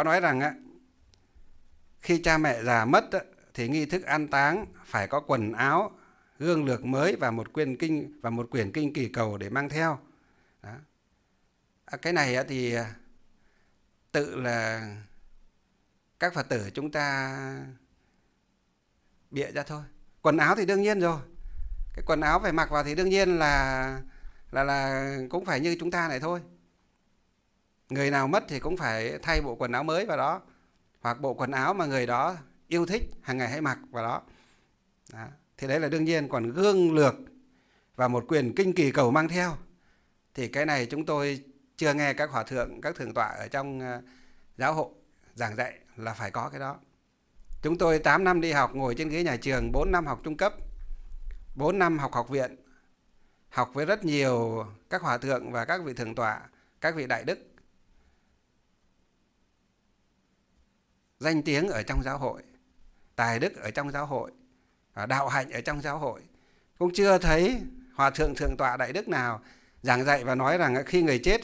có nói rằng á khi cha mẹ già mất á, thì nghi thức an táng phải có quần áo gương lược mới và một quyển kinh và một quyển kinh kỳ cầu để mang theo. Đó. À, cái này á, thì à, tự là các phật tử chúng ta bịa ra thôi. Quần áo thì đương nhiên rồi. Cái quần áo phải mặc vào thì đương nhiên là là là cũng phải như chúng ta này thôi người nào mất thì cũng phải thay bộ quần áo mới vào đó hoặc bộ quần áo mà người đó yêu thích hàng ngày hay mặc vào đó, đó. thì đấy là đương nhiên còn gương lược và một quyền kinh kỳ cầu mang theo. Thì cái này chúng tôi chưa nghe các hòa thượng các thượng tọa ở trong ờ, giáo hội giảng dạy là phải có cái đó. Chúng tôi 8 năm đi học ngồi trên ghế nhà trường 4 năm học trung cấp 4 năm học học viện học với rất nhiều các hòa thượng và các vị thượng tọa các vị đại đức. Danh tiếng ở trong giáo hội, tài đức ở trong giáo hội à, đạo hạnh ở trong giáo hội. Cũng chưa thấy hòa thượng thượng tọa đại đức nào giảng dạy và nói rằng khi người chết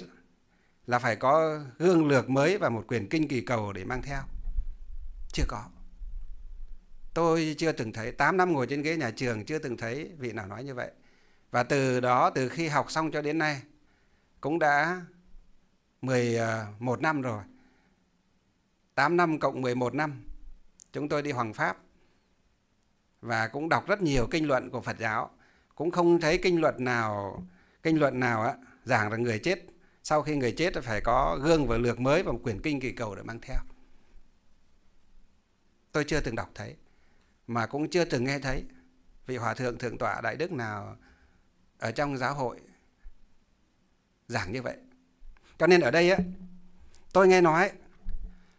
là phải có gương lược mới và một quyển kinh kỳ cầu để mang theo. Chưa có. Tôi chưa từng thấy 8 năm ngồi trên ghế nhà trường chưa từng thấy vị nào nói như vậy. Và từ đó, từ khi học xong cho đến nay cũng đã 11 à, năm rồi. 8 năm cộng 11 năm. Chúng tôi đi Hoàng Pháp. Và cũng đọc rất nhiều kinh luận của Phật giáo. Cũng không thấy kinh luận nào kinh luận nào á, giảng là người chết. Sau khi người chết phải có gương và lược mới và một quyển kinh kỳ cầu để mang theo. Tôi chưa từng đọc thấy mà cũng chưa từng nghe thấy vị hòa thượng thượng tọa đại đức nào ở trong giáo hội giảng như vậy. Cho nên ở đây á tôi nghe nói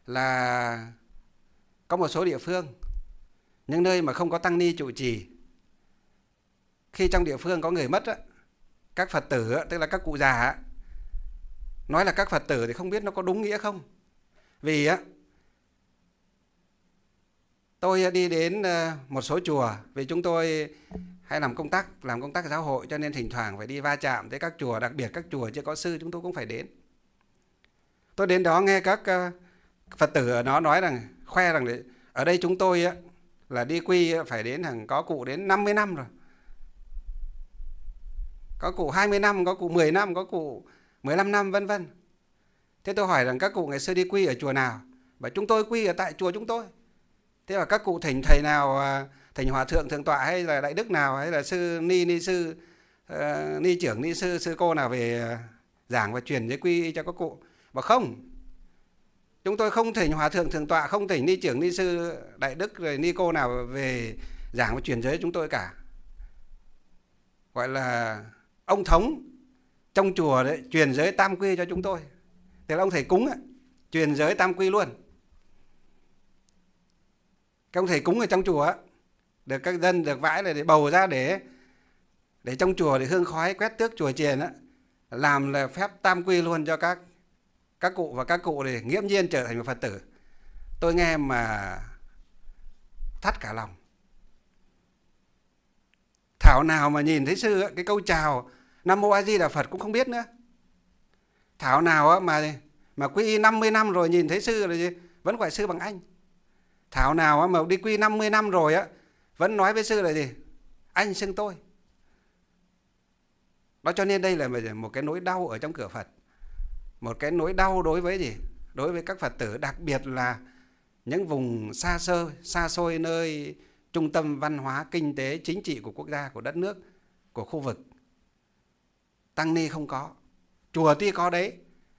là có một số địa phương những nơi mà không có tăng ni trụ trì khi trong địa phương có người mất á, các phật tử á, tức là các cụ già á, nói là các phật tử thì không biết nó có đúng nghĩa không. Vì á tôi đi đến ờ, một số chùa vì chúng tôi hay làm công tác làm công tác giáo hội cho nên thỉnh thoảng phải đi va chạm tới các chùa đặc biệt các chùa chưa có sư chúng tôi cũng phải đến. Tôi đến đó nghe các ờ, phật tử ở đó nói rằng khoe rằng ở đây chúng tôi á, là đi quy phải đến hàng có cụ đến 50 năm rồi. Có cụ 20 năm có cụ 10 năm có cụ 15 năm vân vân. Thế tôi hỏi rằng các cụ ngày xưa đi quy ở chùa nào? Và chúng tôi quy ở tại chùa chúng tôi. Thế là các cụ thỉnh thầy nào à, thỉnh hòa thượng thượng tọa hay là đại đức nào hay là sư ni ni sư uh, ni trưởng ni sư sư cô nào về à, giảng và truyền giới quy cho các cụ? Mà không chúng tôi không thỉnh hòa thượng thượng tọa không thỉnh ni trưởng ni sư đại đức rồi ni cô nào về giảng và truyền giới chúng tôi cả. Gọi là ông thống trong chùa đấy truyền giới tam quy cho chúng tôi. Thì là ông thầy cúng ấy, truyền giới tam quy luôn. Các ông thầy cúng ở trong chùa ấy, được các dân được vãi là để bầu ra để để trong chùa để hương khói quét tước chùa chiền á làm là phép tam quy luôn cho các các cụ và các cụ thì nghiễm nhiên trở thành một phật tử. Tôi nghe mà thắt cả lòng. Thảo nào mà nhìn thấy sư cái câu chào nam mô a di đà phật cũng không biết nữa. Thảo nào mà mà quy y 50 năm rồi nhìn thấy sư là gì? Vẫn gọi sư bằng anh. Thảo nào mà đi quy 50 năm rồi á, vẫn nói với sư là gì? Anh xưng tôi. Đó, cho nên đây là một cái nỗi đau ở trong cửa phật một cái nỗi đau đối với gì? Đối với các phật tử đặc biệt là những vùng xa xôi xa xôi nơi trung tâm văn hóa kinh tế chính trị của quốc gia của đất nước của khu vực. Tăng ni không có. Chùa tuy có đấy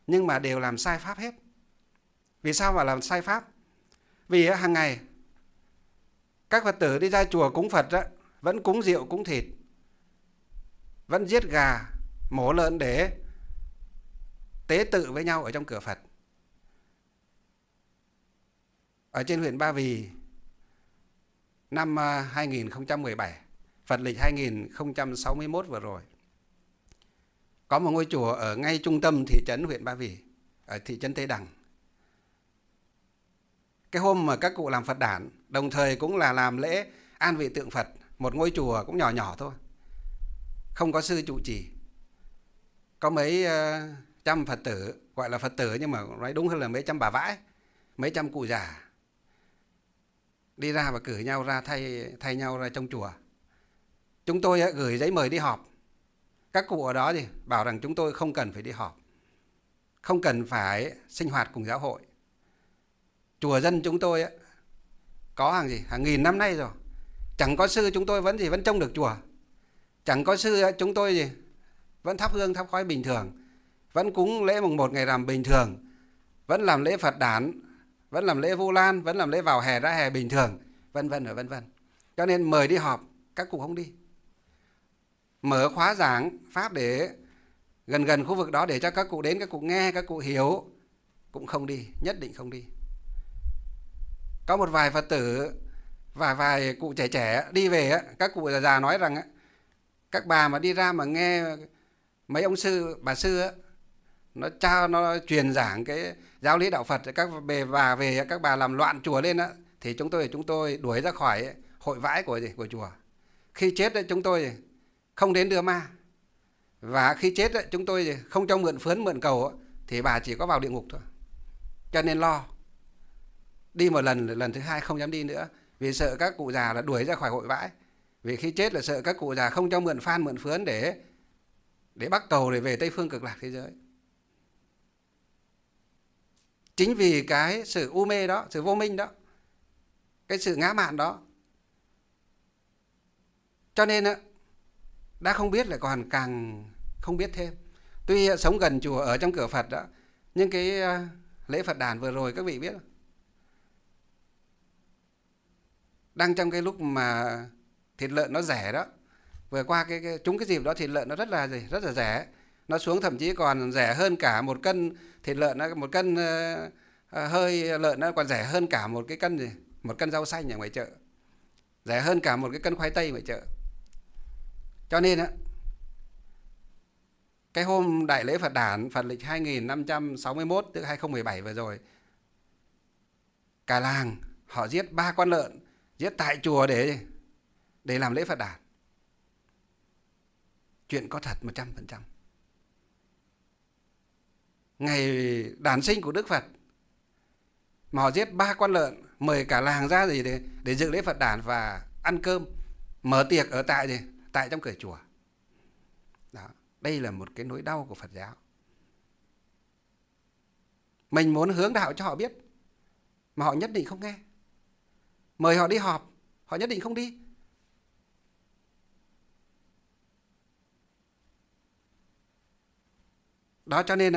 nhưng mà đều làm sai pháp hết. Vì sao mà làm sai pháp? Vì hàng ngày các phật tử đi ra chùa cúng phật đó, vẫn cúng rượu cúng thịt vẫn giết gà mổ lợn để tế tự với nhau ở trong cửa phật. Ở trên huyện Ba Vì năm à, 2017 Phật lịch 2061 vừa rồi có một ngôi chùa ở ngay trung tâm thị trấn huyện Ba Vì ở thị trấn Tây Đằng. Cái hôm mà các cụ làm Phật đản đồng thời cũng là làm lễ an vị tượng Phật một ngôi chùa cũng nhỏ nhỏ thôi không có sư trụ trì. Có mấy uh, trăm phật tử, gọi là phật tử nhưng mà nói đúng hơn là mấy trăm bà vãi, mấy trăm cụ già. Đi ra và cử nhau ra, thay thay nhau ra trong chùa. Chúng tôi gửi giấy mời đi họp. Các cụ ở đó thì bảo rằng chúng tôi không cần phải đi họp. Không cần phải sinh hoạt cùng giáo hội. Chùa dân chúng tôi có hàng gì? Hàng nghìn năm nay rồi. Chẳng có sư chúng tôi vẫn gì vẫn trông được chùa. Chẳng có sư chúng tôi gì vẫn thắp hương, thắp khói bình thường vẫn cúng lễ mùng một ngày rằm bình thường. Vẫn làm lễ phật đản, vẫn làm lễ vu lan, vẫn làm lễ vào hè ra hè bình thường. Vân vân và vân vân. Cho nên mời đi họp, các cụ không đi. Mở khóa giảng pháp để gần gần khu vực đó để cho các cụ đến, các cụ nghe, các cụ hiểu. Cũng không đi, nhất định không đi. Có một vài phật tử và vài cụ trẻ trẻ đi về các cụ già già nói rằng các bà mà đi ra mà nghe mấy ông sư, bà sư nó cha nó truyền giảng cái giáo lý đạo Phật các bề bà về các bà làm loạn chùa lên á thì chúng tôi chúng tôi đuổi ra khỏi hội vãi của gì? Của chùa. Khi chết đấy chúng tôi không đến đưa ma. Và khi chết đấy, chúng tôi không cho mượn phướn mượn cầu thì bà chỉ có vào địa ngục thôi. Cho nên lo. Đi một lần lần thứ hai không dám đi nữa vì sợ các cụ già là đuổi ra khỏi hội vãi. Vì khi chết là sợ các cụ già không cho mượn phan mượn phướn để để bắt cầu để về tây phương cực lạc thế giới chính vì cái sự u mê đó sự vô minh đó cái sự ngã mạn đó. Cho nên đã không biết lại còn càng không biết thêm. Tuy sống gần chùa ở trong cửa phật đó nhưng cái ờ, lễ phật đàn vừa rồi các vị biết không? đang trong cái lúc mà thịt lợn nó rẻ đó vừa qua cái, cái chúng cái dịp đó thịt lợn nó rất là gì rất là rẻ nó xuống thậm chí còn rẻ hơn cả một cân thịt lợn một cân ờ, ờ, hơi lợn nó còn rẻ hơn cả một cái cân gì? Một cân rau xanh ở ngoài chợ. Rẻ hơn cả một cái cân khoai tây ngoài chợ. Cho nên á, cái hôm đại lễ Phật đản Phật lịch 2561 tức 2017 vừa rồi, cả làng họ giết ba con lợn, giết tại chùa để để làm lễ Phật đản. Chuyện có thật 100% ngày đản sinh của Đức Phật. Mà họ giết ba con lợn, mời cả làng ra gì để để dự lễ Phật đản và ăn cơm, mở tiệc ở tại gì? Tại trong cửa chùa. Đó, đây là một cái nỗi đau của Phật giáo. Mình muốn hướng đạo cho họ biết, mà họ nhất định không nghe. Mời họ đi họp, họ nhất định không đi. Đó, cho nên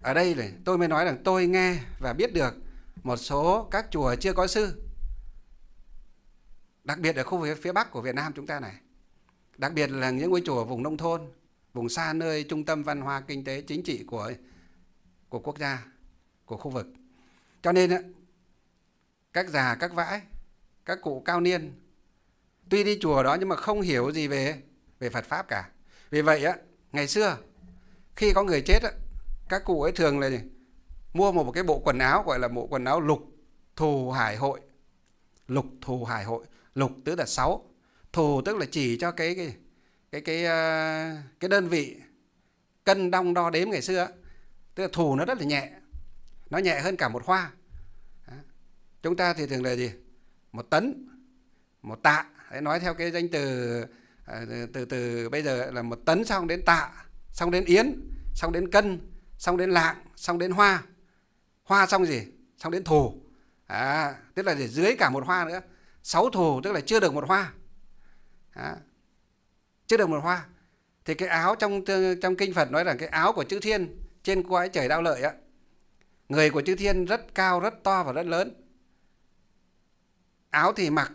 ở đây này, tôi mới nói rằng tôi nghe và biết được một số các chùa chưa có sư. Đặc biệt ở khu vực phía bắc của Việt Nam chúng ta này. Đặc biệt là những ngôi chùa vùng nông thôn, vùng xa nơi trung tâm văn hóa kinh tế chính trị của của quốc gia, của khu vực. Cho nên các già, các vãi, các cụ cao niên, tuy đi chùa đó nhưng mà không hiểu gì về về Phật pháp cả. Vì vậy á, ngày xưa, khi có người chết á các cụ ấy thường là gì? mua một cái bộ quần áo gọi là bộ quần áo lục thù hải hội. Lục thù hải hội. Lục tức là sáu. Thù tức là chỉ cho cái cái cái cái ờ, cái đơn vị cân đong đo đếm ngày xưa. Tức là thù nó rất là nhẹ. Nó nhẹ hơn cả một hoa chúng ta thì thường là gì? Một tấn một tạ. Đấy, nói theo cái danh ờ, từ từ từ bây giờ là một tấn xong đến tạ xong đến yến xong đến cân xong đến lạng xong đến hoa. Hoa xong gì? Xong đến thù. À, tức là để dưới cả một hoa nữa. Sáu thù tức là chưa được một hoa. À, chưa được một hoa. Thì cái áo trong trong kinh Phật nói là cái áo của chư thiên trên cõi trời đau lợi á. Người của chư thiên rất cao rất to và rất lớn. Áo thì mặc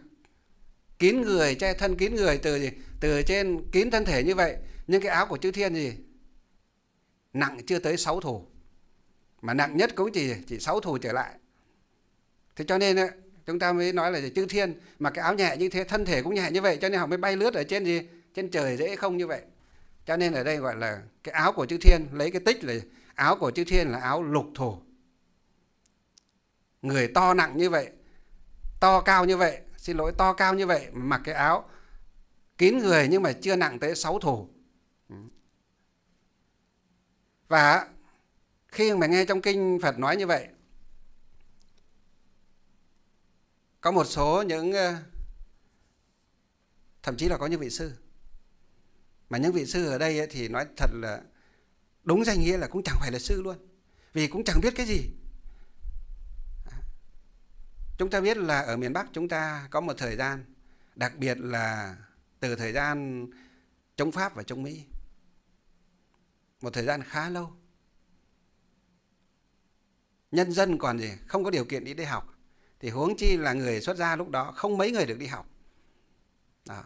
kín người che thân kín người từ gì? Từ trên kín thân thể như vậy. Nhưng cái áo của chư thiên gì? Nặng chưa tới 6 thù. Mà nặng nhất cũng chỉ chỉ 6 thù trở lại. Thế cho nên chúng ta mới nói là chư thiên. Mà cái áo nhẹ như thế, thân thể cũng nhẹ như vậy, cho nên họ mới bay lướt ở trên gì? Trên trời dễ không như vậy. Cho nên ở đây gọi là cái áo của chư thiên, lấy cái tích là áo của chư thiên là áo lục thù. Người to nặng như vậy, to cao như vậy, xin lỗi, to cao như vậy mặc cái áo kín người nhưng mà chưa nặng tới sáu thù và khi mà nghe trong kinh Phật nói như vậy, có một số những ờ, thậm chí là có những vị sư. Mà những vị sư ở đây thì nói thật là đúng danh nghĩa là cũng chẳng phải là sư luôn, vì cũng chẳng biết cái gì. Chúng ta biết là ở miền Bắc chúng ta có một thời gian, đặc biệt là từ thời gian chống Pháp và chống Mỹ một thời gian khá lâu. Nhân dân còn gì, không có điều kiện đi đi học. Thì huống chi là người xuất gia lúc đó, không mấy người được đi học. Đó.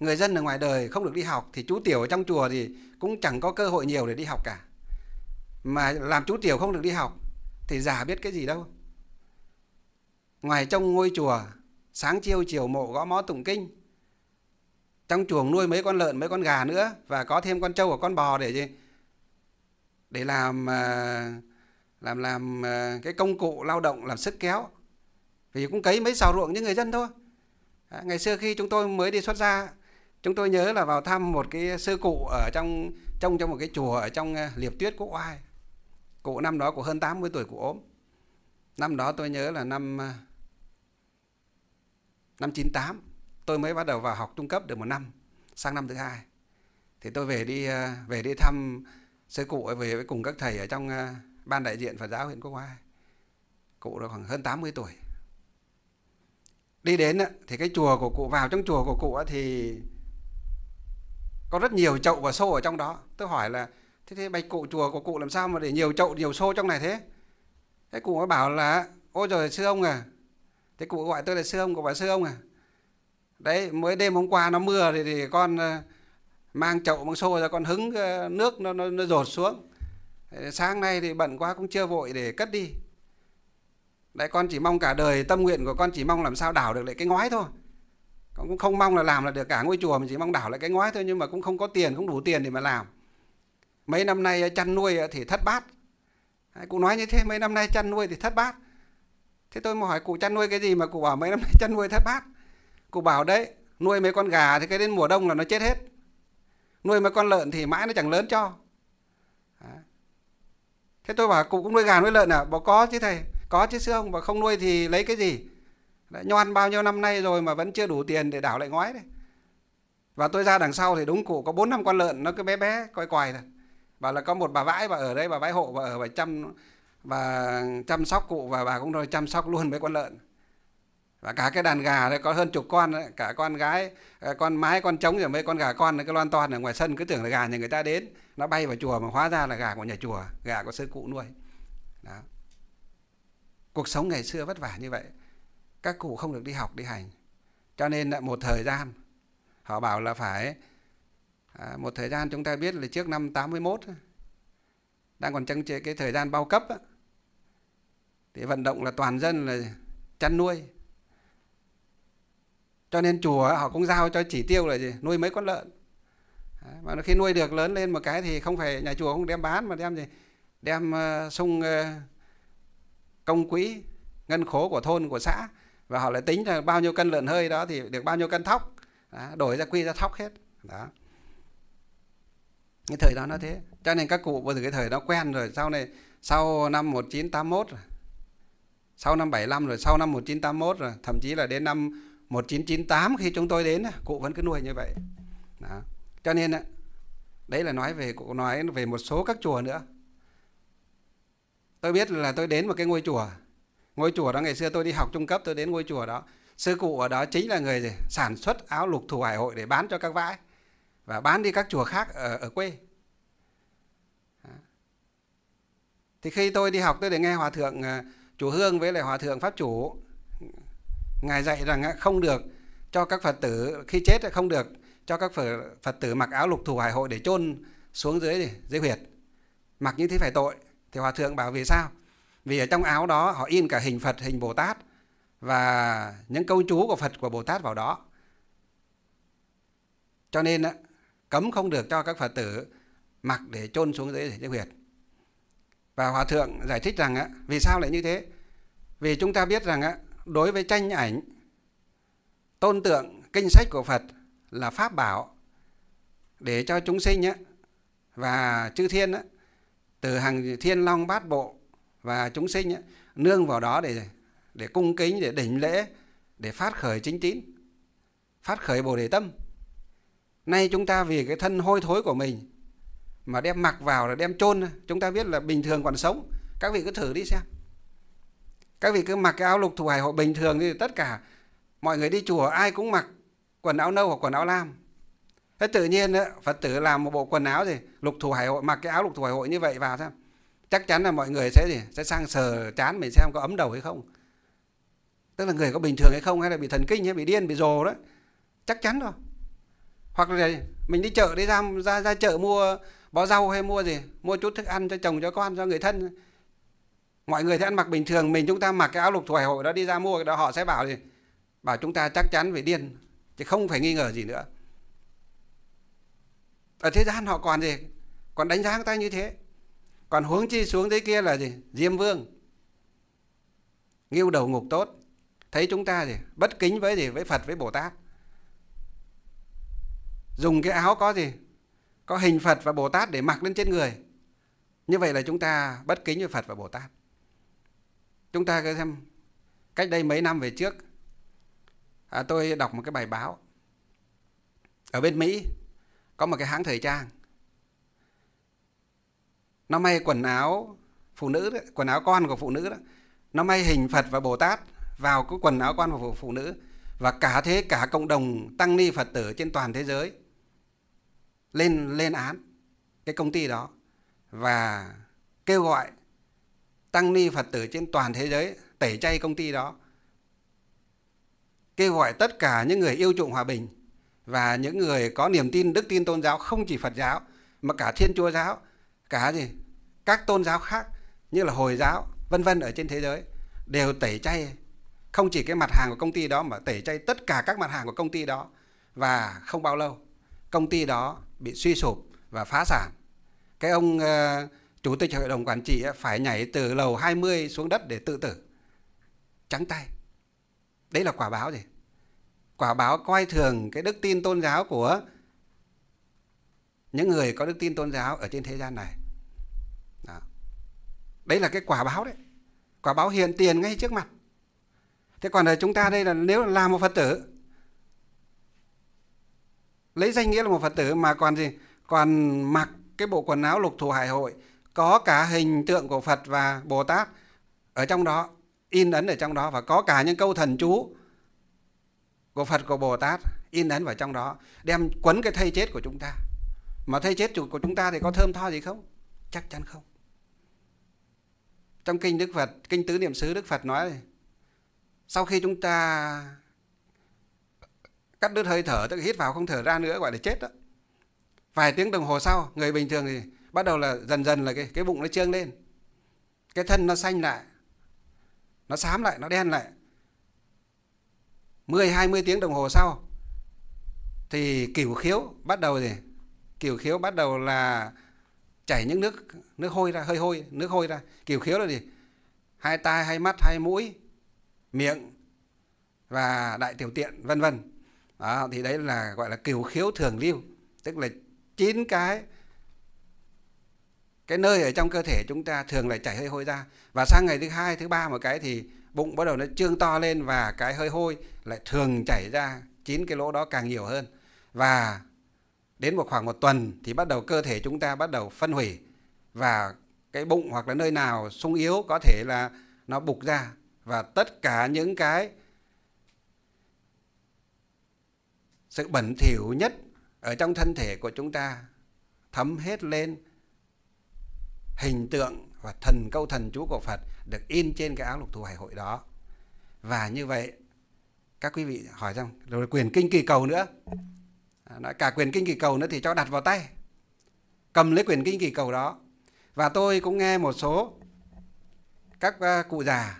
người dân ở ngoài đời không được đi học thì chú tiểu ở trong chùa thì cũng chẳng có cơ hội nhiều để đi học cả. Mà làm chú tiểu không được đi học thì già biết cái gì đâu. Ngoài trong ngôi chùa, sáng chiêu chiều mộ gõ mó tụng kinh. Trong chuồng nuôi mấy con lợn, mấy con gà nữa và có thêm con trâu và con bò để gì để làm à, làm làm à, cái công cụ lao động làm sức kéo. Vì cũng cấy mấy xào ruộng như người dân thôi. Ngày xưa khi chúng tôi mới đi xuất gia chúng tôi nhớ là vào thăm một cái sư cụ ở trong trong trong một cái chùa ở trong à, liệp tuyết, quốc oai. Cụ năm đó của hơn 80 tuổi cụ ốm. Năm đó tôi nhớ là năm năm 98 tôi mới bắt đầu vào học trung cấp được một năm, sang năm thứ hai. Thì tôi về đi về đi thăm sư cụ về với cùng các thầy ở trong ờ, ban đại diện Phật giáo huyện Quốc Hoa. Cụ đã khoảng hơn 80 tuổi. Đi đến thì cái chùa của cụ vào trong chùa của cụ thì có rất nhiều chậu và xô ở trong đó. Tôi hỏi là thế thế bạch cụ chùa của cụ làm sao mà để nhiều chậu nhiều xô trong này thế? Thế cụ mới bảo là ôi rồi sư ông à. Thế cụ gọi tôi là sư ông của bà sư ông à. Đấy mới đêm hôm qua nó mưa thì, thì con ờ, mang chậu mang xô ra con hứng ờ, nước nó nó, nó dột xuống. Sáng nay thì bận quá cũng chưa vội để cất đi. Đấy con chỉ mong cả đời tâm nguyện của con chỉ mong làm sao đảo được lại cái ngói thôi. Con cũng không mong là làm là được cả ngôi chùa mình chỉ mong đảo lại cái ngói thôi nhưng mà cũng không có tiền không đủ tiền để mà làm. Mấy năm nay ờ, chăn nuôi ờ, thì thất bát. Cụ nói như thế mấy năm nay chăn nuôi thì thất bát. Thế tôi mà hỏi cụ chăn nuôi cái gì mà cụ bảo mấy năm nay chăn nuôi thất bát? Cụ bảo đấy nuôi mấy con gà thì cái đến mùa đông là nó chết hết nuôi mấy con lợn thì mãi nó chẳng lớn cho. Thế tôi bảo, cụ cũng nuôi gà nuôi lợn à? Bảo có chứ thầy, có chứ sư ông và không nuôi thì lấy cái gì? Đã nhoan bao nhiêu năm nay rồi mà vẫn chưa đủ tiền để đảo lại ngói đấy. Và tôi ra đằng sau thì đúng cụ có bốn năm con lợn, nó cứ bé bé, coi quài rồi. bảo là có một bà vãi, bà ở đây bà vãi hộ, bà ở bà chăm và chăm sóc cụ và bà cũng rồi chăm sóc luôn mấy con lợn và cả cái đàn gà đấy có hơn chục con đấy, cả con gái à, con mái con trống rồi mấy con gà con cái loan toàn ở ngoài sân cứ tưởng là gà nhà người ta đến. Nó bay vào chùa mà hóa ra là gà của nhà chùa gà của sư cụ nuôi. Đó. cuộc sống ngày xưa vất vả như vậy. Các cụ không được đi học đi hành. Cho nên một thời gian họ bảo là phải à, một thời gian chúng ta biết là trước năm 81 đang còn trong cái thời gian bao cấp thì vận động là toàn dân là chăn nuôi cho nên chùa họ cũng giao cho chỉ tiêu là gì? Nuôi mấy con lợn. Mà khi nuôi được lớn lên một cái thì không phải nhà chùa không đem bán mà đem gì? Đem uh, sung uh, công quỹ ngân khố của thôn của xã. Và họ lại tính là bao nhiêu cân lợn hơi đó thì được bao nhiêu cân thóc. Đó, đổi ra quy ra thóc hết. Đó. Cái thời đó nó thế. Cho nên các cụ bây giờ cái thời đó quen rồi sau này sau năm 1981 rồi. Sau năm 75 rồi sau năm 1981 rồi thậm chí là đến năm 1998 khi chúng tôi đến cụ vẫn cứ nuôi như vậy. Đó. cho nên đấy là nói về cụ nói về một số các chùa nữa. Tôi biết là tôi đến một cái ngôi chùa. Ngôi chùa đó ngày xưa tôi đi học trung cấp tôi đến ngôi chùa đó. Sư cụ ở đó chính là người gì? sản xuất áo lục thủ hải hội để bán cho các vãi và bán đi các chùa khác ở, ở quê. Thì khi tôi đi học tôi để nghe hòa thượng ờ, chủ hương với lại hòa thượng pháp chủ ngài dạy rằng không được cho các phật tử, khi chết không được cho các phật tử mặc áo lục thủ hải hội để chôn xuống dưới dưới huyệt. Mặc như thế phải tội. Thì hòa thượng bảo vì sao? Vì ở trong áo đó họ in cả hình phật, hình bồ tát và những câu chú của phật, của bồ tát vào đó. Cho nên cấm không được cho các phật tử mặc để chôn xuống dưới dưới huyệt. Và hòa thượng giải thích rằng vì sao lại như thế? Vì chúng ta biết rằng đối với tranh ảnh tôn tượng kinh sách của Phật là pháp bảo để cho chúng sinh á, và chư thiên á, từ hàng thiên long bát bộ và chúng sinh á, nương vào đó để để cung kính để đỉnh lễ để phát khởi chính tín phát khởi bồ đề tâm. Nay chúng ta vì cái thân hôi thối của mình mà đem mặc vào là đem chôn chúng ta biết là bình thường còn sống. Các vị cứ thử đi xem các vị cứ mặc cái áo lục thủ hải hội bình thường thì tất cả mọi người đi chùa, ai cũng mặc quần áo nâu hoặc quần áo lam. Thế tự nhiên phật tử làm một bộ quần áo gì lục thủ hải hội mặc cái áo lục thủ hải hội như vậy vào xem. Chắc chắn là mọi người sẽ gì? Sẽ sang sờ chán mình xem có ấm đầu hay không. Tức là người có bình thường hay không, hay là bị thần kinh hay bị điên, bị rồ đó. Chắc chắn rồi. Hoặc là mình đi chợ đi ra ra ra chợ mua bó rau hay mua gì? Mua chút thức ăn cho chồng, cho con, cho người thân mọi người thì ăn mặc bình thường, mình chúng ta mặc cái áo lục thoại hội đó đi ra mua đó, họ sẽ bảo gì bảo chúng ta chắc chắn phải điên, chứ không phải nghi ngờ gì nữa. Ở thế gian họ còn gì? Còn đánh giá người ta như thế. Còn hướng chi xuống dưới kia là gì? Diêm vương. Nghiêu đầu ngục tốt. Thấy chúng ta gì? Bất kính với gì? Với phật, với bồ tát. Dùng cái áo có gì? Có hình phật và bồ tát để mặc lên trên người. Như vậy là chúng ta bất kính với phật và bồ tát chúng ta cứ xem cách đây mấy năm về trước à, tôi đọc một cái bài báo. Ở bên mỹ có một cái hãng thời trang. Nó may quần áo phụ nữ đó, quần áo con của phụ nữ đó. Nó may hình phật và bồ tát vào cái quần áo con của phụ nữ. Và cả thế cả cộng đồng tăng ni phật tử trên toàn thế giới lên lên án cái công ty đó và kêu gọi tăng ni phật tử trên toàn thế giới tẩy chay công ty đó kêu gọi tất cả những người yêu chuộng hòa bình và những người có niềm tin đức tin tôn giáo không chỉ Phật giáo mà cả Thiên Chúa giáo, cả gì các tôn giáo khác như là Hồi giáo, vân vân ở trên thế giới đều tẩy chay không chỉ cái mặt hàng của công ty đó mà tẩy chay tất cả các mặt hàng của công ty đó và không bao lâu công ty đó bị suy sụp và phá sản. Cái ông uh, chủ tịch hội đồng quản trị phải nhảy từ lầu 20 xuống đất để tự tử. Trắng tay. Đấy là quả báo gì? Quả báo coi thường cái đức tin tôn giáo của những người có đức tin tôn giáo ở trên thế gian này. Đó. Đấy là cái quả báo đấy. Quả báo hiện tiền ngay trước mặt. Thế còn ở chúng ta đây là nếu là một Phật tử, lấy danh nghĩa là một Phật tử mà còn gì? Còn mặc cái bộ quần áo lục thủ hải hội có cả hình tượng của Phật và Bồ Tát ở trong đó, in ấn ở trong đó và có cả những câu thần chú của Phật của Bồ Tát in ấn vào trong đó, đem quấn cái thây chết của chúng ta. Mà thây chết của chúng ta thì có thơm tho gì không? Chắc chắn không. Trong kinh Đức Phật, kinh tứ niệm xứ Đức Phật nói sau khi chúng ta cắt đứt hơi thở tức hít vào không thở ra nữa gọi là chết đó vài tiếng đồng hồ sau người bình thường thì bắt đầu là dần dần là cái cái bụng nó trương lên. Cái thân nó xanh lại. Nó xám lại nó đen lại. 10 20 tiếng đồng hồ sau thì cửu khiếu bắt đầu gì? Cửu khiếu bắt đầu là chảy những nước nước hôi ra hơi hôi nước hôi ra. Cửu khiếu là gì? Hai tai hai mắt hai mũi miệng và đại tiểu tiện vân vân. Đó, thì đấy là gọi là cửu khiếu thường lưu tức là chín cái cái nơi ở trong cơ thể chúng ta thường lại chảy hơi hôi ra. Và sang ngày thứ hai, thứ ba một cái thì bụng bắt đầu nó trương to lên và cái hơi hôi lại thường chảy ra, chín cái lỗ đó càng nhiều hơn. Và đến một khoảng một tuần thì bắt đầu cơ thể chúng ta bắt đầu phân hủy và cái bụng hoặc là nơi nào sung yếu có thể là nó bục ra. Và tất cả những cái sự bẩn thỉu nhất ở trong thân thể của chúng ta thấm hết lên hình tượng và thần câu thần chú của Phật được in trên cái áo lục thù hải hội đó. Và như vậy các quý vị hỏi rằng rồi quyền kinh kỳ cầu nữa. À, nói cả quyền kinh kỳ cầu nữa thì cho đặt vào tay. Cầm lấy quyền kinh kỳ cầu đó. Và tôi cũng nghe một số các à, cụ già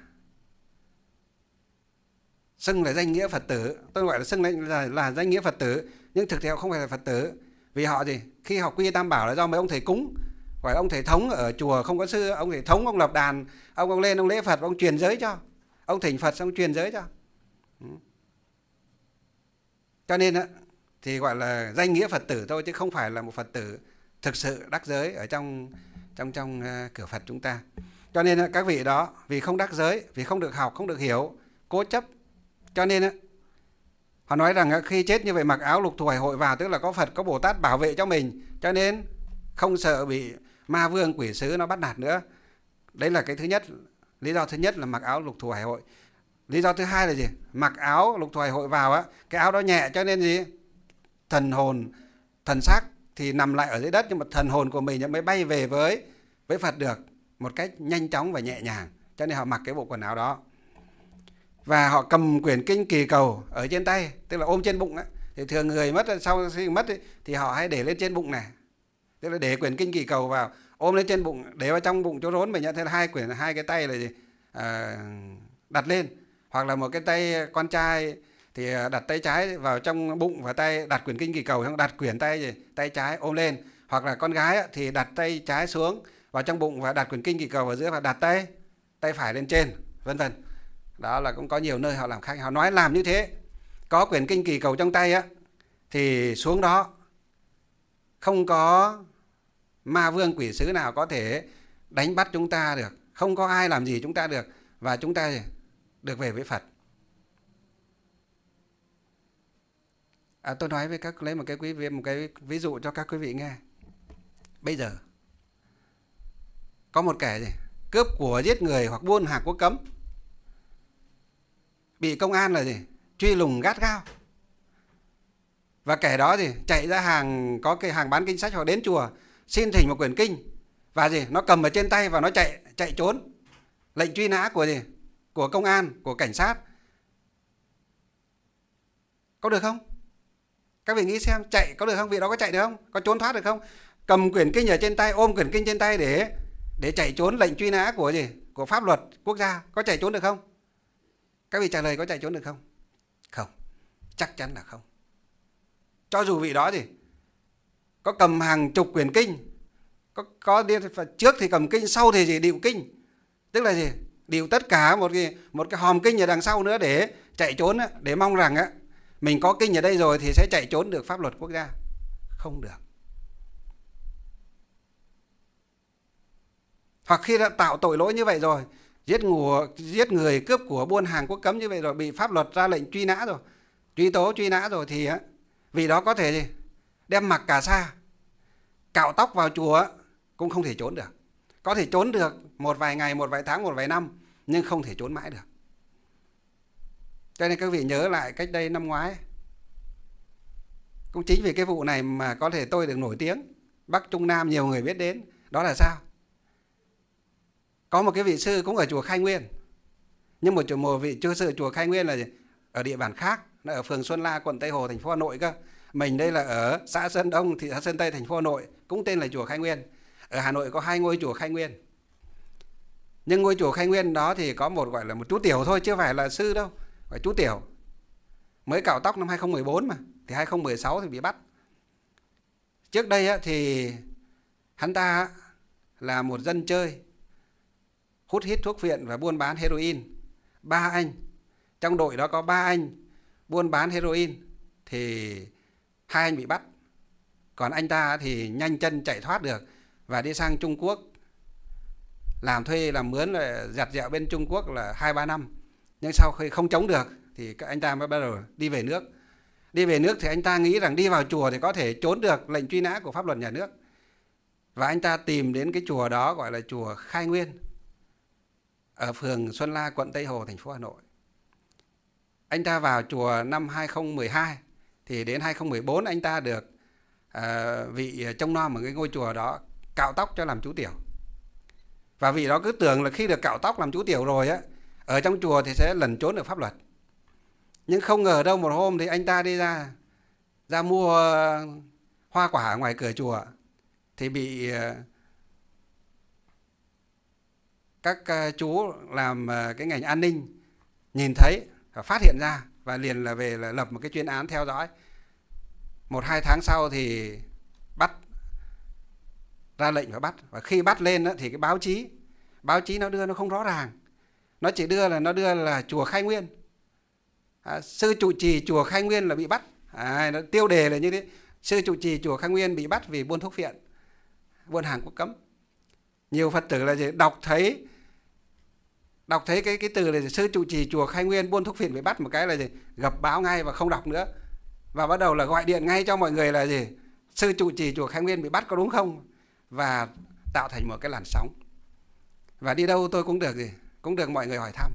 xưng là danh nghĩa Phật tử, tôi gọi là xưng là, là danh nghĩa Phật tử, nhưng thực tế họ không phải là Phật tử. Vì họ gì? Khi học quy tam bảo là do mấy ông thầy cúng, gọi ông thầy thống ở chùa không có sư, ông thầy thống ông lập đàn, ông ông lên ông lễ Phật, ông truyền giới cho. Ông thỉnh Phật xong truyền giới cho. Ừ. Cho nên á thì gọi là danh nghĩa Phật tử thôi chứ không phải là một Phật tử thực sự đắc giới ở trong trong trong ờ, cửa Phật chúng ta cho nên các vị đó vì không đắc giới vì không được học không được hiểu cố chấp cho nên họ nói rằng khi chết như vậy mặc áo lục thù hải hội vào tức là có Phật có Bồ Tát bảo vệ cho mình cho nên không sợ bị ma vương quỷ sứ nó bắt nạt nữa. Đấy là cái thứ nhất. Lý do thứ nhất là mặc áo lục thù hải hội. Lý do thứ hai là gì? Mặc áo lục thù hải hội vào á cái áo đó nhẹ cho nên gì? Thần hồn thần xác thì nằm lại ở dưới đất nhưng mà thần hồn của mình mới bay về với với Phật được một cách nhanh chóng và nhẹ nhàng. Cho nên họ mặc cái bộ quần áo đó. Và họ cầm quyển kinh kỳ cầu ở trên tay tức là ôm trên bụng á. Thì thường người mất sau khi mất ấy, thì họ hay để lên trên bụng này tức là để quyển kinh kỳ cầu vào ôm lên trên bụng để vào trong bụng chỗ rốn mình nhận thấy là hai quyển hai cái tay là gì? À, đặt lên. Hoặc là một cái tay con trai thì à, đặt tay trái vào trong bụng và tay đặt quyển kinh kỳ cầu xong đặt quyển tay gì? Tay trái ôm lên. Hoặc là con gái thì đặt tay trái xuống vào trong bụng và đặt quyển kinh kỳ cầu vào giữa và đặt tay tay phải lên trên vân vân. Đó là cũng có nhiều nơi họ làm khác họ nói làm như thế có quyển kinh kỳ cầu trong tay á thì xuống đó không có ma vương quỷ sứ nào có thể đánh bắt chúng ta được. Không có ai làm gì chúng ta được và chúng ta được về với Phật. À, tôi nói với các lấy một cái quý vị một cái ví dụ cho các quý vị nghe. Bây giờ có một kẻ gì cướp của giết người hoặc buôn hàng quốc cấm bị công an là gì? Truy lùng gắt gao và kẻ đó gì chạy ra hàng, có cái hàng bán kinh sách hoặc đến chùa, xin thỉnh một quyển kinh. Và gì? Nó cầm ở trên tay và nó chạy chạy trốn. Lệnh truy nã của gì? Của công an, của cảnh sát. Có được không? Các vị nghĩ xem, chạy, có được không? Vị đó có chạy được không? Có trốn thoát được không? Cầm quyển kinh ở trên tay, ôm quyển kinh trên tay để để chạy trốn lệnh truy nã của gì? Của pháp luật quốc gia. Có chạy trốn được không? Các vị trả lời có chạy trốn được không? Không. Chắc chắn là không cho dù vị đó gì có cầm hàng chục quyển kinh, có có đi trước thì cầm kinh, sau thì gì điệu kinh. Tức là gì? Điệu tất cả một cái một cái hòm kinh ở đằng sau nữa để chạy trốn để mong rằng á, mình có kinh ở đây rồi thì sẽ chạy trốn được pháp luật quốc gia. Không được. Hoặc khi đã tạo tội lỗi như vậy rồi, giết ngùa giết người, cướp của, buôn hàng, quốc cấm như vậy rồi, bị pháp luật ra lệnh truy nã rồi, truy tố, truy nã rồi thì á vì đó có thể gì? Đem mặc cả sa cạo tóc vào chùa cũng không thể trốn được. Có thể trốn được một vài ngày, một vài tháng, một vài năm, nhưng không thể trốn mãi được. Cho nên các vị nhớ lại cách đây năm ngoái. Cũng chính vì cái vụ này mà có thể tôi được nổi tiếng. Bắc trung nam nhiều người biết đến. Đó là sao? Có một cái vị sư cũng ở chùa khai nguyên. Nhưng một chùa một vị chưa sư chùa khai nguyên là ở địa bàn khác là ở phường xuân la, quận tây hồ, thành phố hà nội cơ. Mình đây là ở xã sơn đông, thị xã sơn tây, thành phố hà nội, cũng tên là chùa khai nguyên. Ở hà nội có hai ngôi chùa khai nguyên. Nhưng ngôi chùa khai nguyên đó thì có một, gọi là một chú tiểu thôi chưa phải là sư đâu gọi chú tiểu. Mới cạo tóc năm 2014 mà, thì 2016 thì bị bắt. Trước đây thì hắn ta là một dân chơi, hút hít thuốc viện và buôn bán heroin. Ba anh, trong đội đó có ba anh buôn bán heroin thì hai anh bị bắt. Còn anh ta thì nhanh chân chạy thoát được và đi sang Trung Quốc. Làm thuê, làm mướn, là giặt dẹo bên Trung Quốc là hai, ba năm. Nhưng sau khi không chống được thì các anh ta mới bắt đầu đi về nước. Đi về nước thì anh ta nghĩ rằng đi vào chùa thì có thể trốn được lệnh truy nã của pháp luật nhà nước. Và anh ta tìm đến cái chùa đó gọi là chùa Khai Nguyên ở phường Xuân La, quận Tây Hồ, thành phố Hà Nội anh ta vào chùa năm 2012 thì đến 2014 anh ta được uh, vị trông nom ở cái ngôi chùa đó cạo tóc cho làm chú tiểu. Và vị đó cứ tưởng là khi được cạo tóc làm chú tiểu rồi á ở trong chùa thì sẽ lẩn trốn được pháp luật. Nhưng không ngờ đâu một hôm thì anh ta đi ra ra mua hoa quả ngoài cửa chùa thì bị ờ, các ờ, chú làm cái ngành an ninh nhìn thấy phát hiện ra và liền là về là lập một cái chuyên án theo dõi. Một hai tháng sau thì bắt ra lệnh và bắt. Và khi bắt lên đó, thì cái báo chí báo chí nó đưa nó không rõ ràng. Nó chỉ đưa là nó đưa là chùa khai nguyên. À, sư trụ trì chùa khai nguyên là bị bắt. À, nó tiêu đề là như thế. Sư trụ trì chùa khai nguyên bị bắt vì buôn thuốc phiện buôn hàng quốc cấm. Nhiều phật tử là gì? Đọc thấy đọc thấy cái cái từ là sư trụ trì chùa khai nguyên buôn thuốc phiện bị bắt một cái là gì? Gặp báo ngay và không đọc nữa. Và bắt đầu là gọi điện ngay cho mọi người là gì? Sư trụ trì chùa khai nguyên bị bắt có đúng không? Và tạo thành một cái làn sóng. Và đi đâu tôi cũng được gì? Cũng được mọi người hỏi thăm.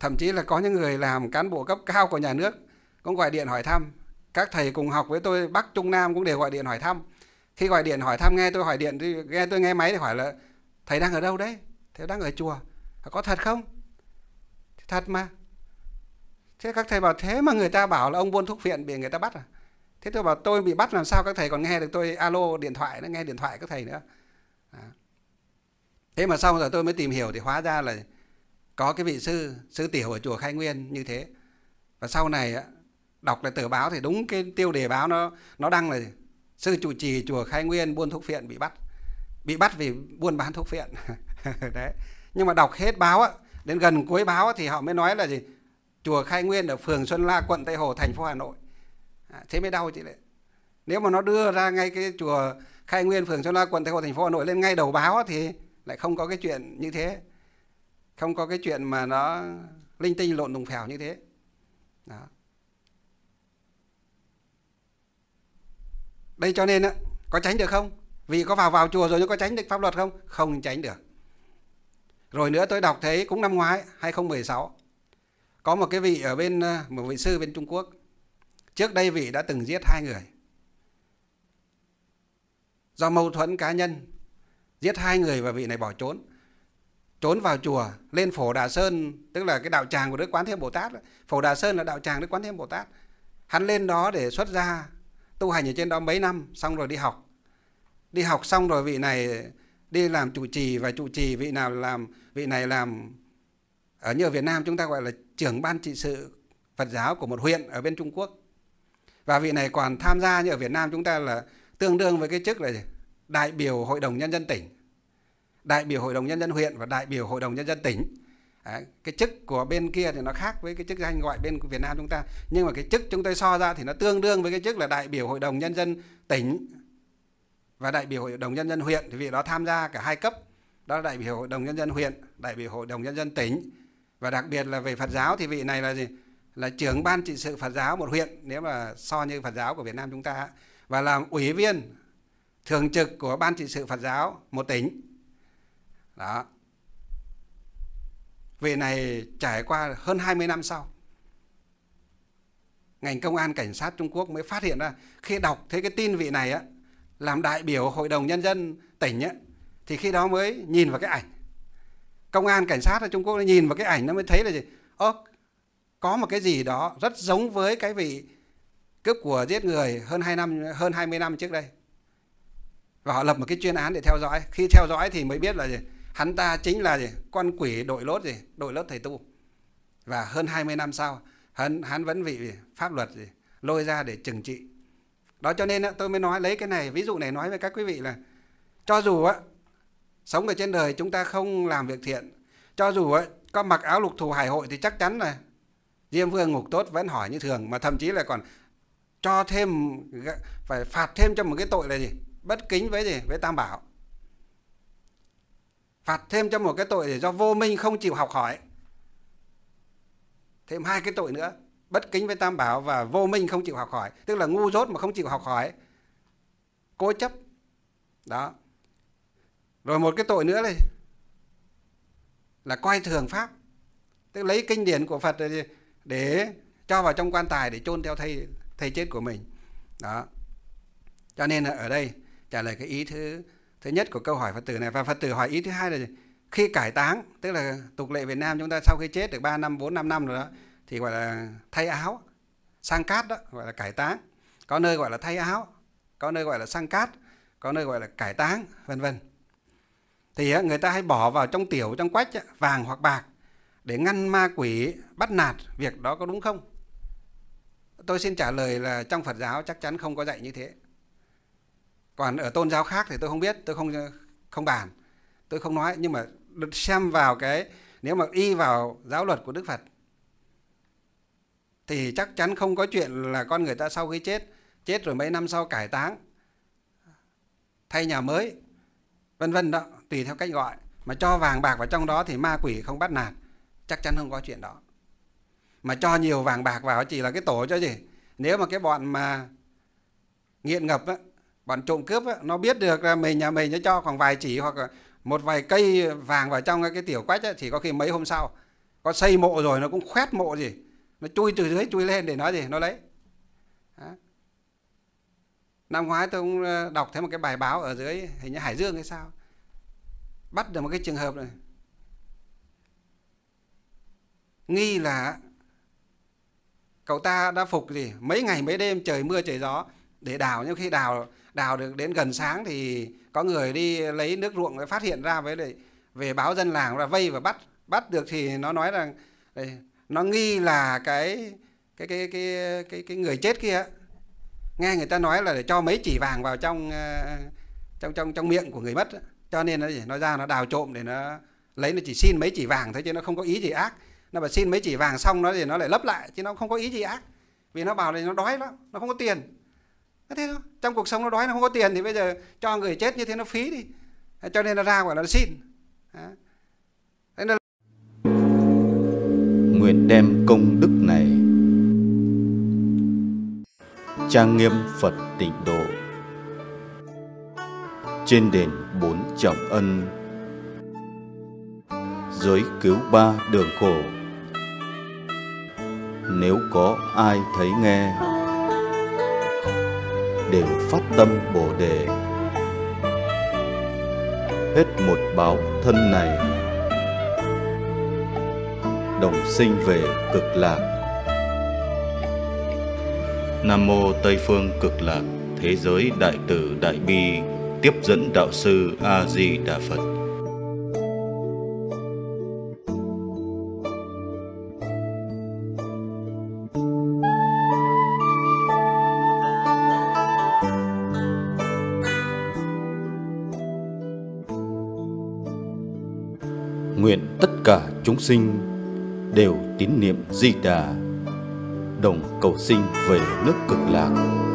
Thậm chí là có những người làm cán bộ cấp cao của nhà nước cũng gọi điện hỏi thăm. Các thầy cùng học với tôi bắc trung nam cũng đều gọi điện hỏi thăm. Khi gọi điện hỏi thăm, nghe tôi hỏi điện thì nghe tôi nghe máy thì hỏi là, thầy đang ở đâu đấy? Thầy đang ở chùa. À, có thật không? Thật mà. Thế các thầy bảo, thế mà người ta bảo là ông buôn thuốc viện bị người ta bắt à? Thế tôi bảo, tôi bị bắt làm sao các thầy còn nghe được tôi alo điện thoại nó nghe điện thoại các thầy nữa. À. thế mà sau rồi tôi mới tìm hiểu thì hóa ra là có cái vị sư sư tiểu ở chùa khai nguyên như thế. Và sau này á, đọc lại tờ báo thì đúng cái tiêu đề báo nó nó đăng là sư trụ trì chùa khai nguyên buôn thuốc phiện bị bắt. Bị bắt vì buôn bán thuốc phiện đấy. Nhưng mà đọc hết báo á đến gần cuối báo thì họ mới nói là gì? Chùa khai nguyên ở phường xuân la quận tây hồ thành phố hà nội. À, thế mới đau chị đấy nếu mà nó đưa ra ngay cái chùa khai nguyên phường xuân la quận tây hồ thành phố hà nội lên ngay đầu báo thì lại không có cái chuyện như thế. Không có cái chuyện mà nó linh tinh lộn đùng phèo như thế. Đó. đây cho nên á có tránh được không? Vì có vào vào chùa rồi nhưng có tránh được pháp luật không? Không tránh được rồi nữa tôi đọc thấy cũng năm ngoái 2016 có một cái vị ở bên ờ, một vị sư bên Trung Quốc. Trước đây vị đã từng giết hai người. Do mâu thuẫn cá nhân, giết hai người và vị này bỏ trốn. Trốn vào chùa, lên phổ đà sơn, tức là cái đạo tràng của đức quán thế bồ tát phổ đà sơn là đạo tràng đức quán thế bồ tát. Hắn lên đó để xuất gia, tu hành ở trên đó mấy năm, xong rồi đi học. Đi học xong rồi vị này đi làm chủ trì và chủ trì vị nào làm vị này làm. Ở như ở Việt Nam chúng ta gọi là trưởng ban trị sự Phật giáo của một huyện ở bên Trung Quốc. Và vị này còn tham gia như ở Việt Nam chúng ta là tương đương với cái chức là đại biểu hội đồng nhân dân tỉnh. Đại biểu hội đồng nhân dân huyện và đại biểu hội đồng nhân dân tỉnh. Đấy, cái chức của bên kia thì nó khác với cái chức danh gọi bên Việt Nam chúng ta. Nhưng mà cái chức chúng tôi so ra thì nó tương đương với cái chức là đại biểu hội đồng nhân dân tỉnh và đại biểu hội đồng nhân dân huyện, thì vị đó tham gia cả hai cấp, đó là đại biểu hội đồng nhân dân huyện, đại biểu hội đồng nhân dân tỉnh. Và đặc biệt là về Phật giáo thì vị này là gì? Là trưởng ban trị sự Phật giáo một huyện, nếu mà so như Phật giáo của Việt Nam chúng ta. Và làm ủy viên thường trực của ban trị sự Phật giáo một tỉnh. Đó. Vị này trải qua hơn 20 năm sau, ngành công an cảnh sát Trung Quốc mới phát hiện ra, khi đọc thấy cái tin vị này á làm đại biểu hội đồng nhân dân tỉnh ấy, thì khi đó mới nhìn vào cái ảnh. Công an cảnh sát ở Trung Quốc nó nhìn vào cái ảnh nó mới thấy là gì? Ơ có một cái gì đó rất giống với cái vị cướp của giết người hơn hai năm hơn 20 năm trước đây. Và họ lập một cái chuyên án để theo dõi. Khi theo dõi thì mới biết là gì? Hắn ta chính là gì? Con quỷ đội lốt gì? Đội lốt thầy tu. Và hơn 20 năm sau hắn hắn vẫn bị pháp luật gì? Lôi ra để trừng trị đó, cho nên tôi mới nói lấy cái này, ví dụ này nói với các quý vị là, cho dù á, sống ở trên đời chúng ta không làm việc thiện, cho dù á, có mặc áo lục thù hải hội thì chắc chắn là diêm vương ngục tốt vẫn hỏi như thường, mà thậm chí là còn cho thêm phải phạt thêm cho một cái tội là gì? Bất kính với gì? Với tam bảo. Phạt thêm cho một cái tội để do vô minh không chịu học hỏi. Thêm hai cái tội nữa bất kính với tam bảo và vô minh không chịu học hỏi, tức là ngu dốt mà không chịu học hỏi, cố chấp. Đó. Rồi một cái tội nữa đây, là coi thường pháp. Tức lấy kinh điển của phật để cho vào trong quan tài để chôn theo thầy thầy chết của mình. Đó. Cho nên là ở đây trả lời cái ý thứ thứ nhất của câu hỏi phật tử này. Và phật tử hỏi ý thứ hai là khi cải táng, tức là tục lệ việt nam chúng ta sau khi chết được 3 năm 4 năm năm rồi đó thì gọi là thay áo, sang cát đó, gọi là cải táng. Có nơi gọi là thay áo, có nơi gọi là sang cát, có nơi gọi là cải táng, vân vân. Thì người ta hay bỏ vào trong tiểu, trong quách vàng hoặc bạc để ngăn ma quỷ bắt nạt, việc đó có đúng không? Tôi xin trả lời là trong phật giáo chắc chắn không có dạy như thế. Còn ở tôn giáo khác thì tôi không biết, tôi không không bàn, tôi không nói. Nhưng mà xem vào cái, nếu mà y vào giáo luật của đức phật thì chắc chắn không có chuyện là con người ta sau khi chết chết rồi mấy năm sau cải táng thay nhà mới vân vân đó tùy theo cách gọi. Mà cho vàng bạc vào trong đó thì ma quỷ không bắt nạt chắc chắn không có chuyện đó. Mà cho nhiều vàng bạc vào chỉ là cái tổ cho gì? Nếu mà cái bọn mà nghiện ngập á, bọn trộm cướp á, nó biết được là mình nhà mình nó cho khoảng vài chỉ hoặc một vài cây vàng vào trong cái tiểu quách á, thì có khi mấy hôm sau có xây mộ rồi nó cũng khoét mộ gì? Nó chui từ dưới, chui lên để nói gì? Nó lấy. Đó. năm ngoái tôi cũng ờ, đọc thấy một cái bài báo ở dưới, hình như hải dương hay sao? Bắt được một cái trường hợp này. Nghi là cậu ta đã phục gì? Mấy ngày mấy đêm trời mưa trời gió. Để đào, nhưng khi đào đào được đến gần sáng thì có người đi lấy nước ruộng phát hiện ra với lại về báo dân làng là vây và bắt bắt được thì nó nói rằng nó nghi là cái cái cái cái cái cái người chết kia. Nghe người ta nói là để cho mấy chỉ vàng vào trong ờ, trong trong trong miệng của người mất cho nên nó nó ra nó đào trộm để nó lấy, nó chỉ xin mấy chỉ vàng thôi chứ nó không có ý gì ác. Nó bảo xin mấy chỉ vàng xong nó thì nó lại lấp lại chứ nó không có ý gì ác. Vì nó bảo là nó đói lắm, nó không có tiền. Thế thôi, trong cuộc sống nó đói nó không có tiền thì bây giờ cho người chết như thế nó phí đi. Cho nên nó ra gọi là nó xin. Đó. Nguyện đem công đức này. Trang nghiêm Phật tịnh độ. Trên đền bốn trọng ân. Giới cứu ba đường khổ. Nếu có ai thấy nghe, đều phát tâm bồ đề. Hết một báo thân này đồng sinh về cực lạc. Nam mô tây phương cực lạc, thế giới đại từ đại bi, tiếp dẫn đạo sư a di đà phật. Nguyện tất cả chúng sinh đều tín niệm di đà. Đồng cầu sinh về nước cực lạc.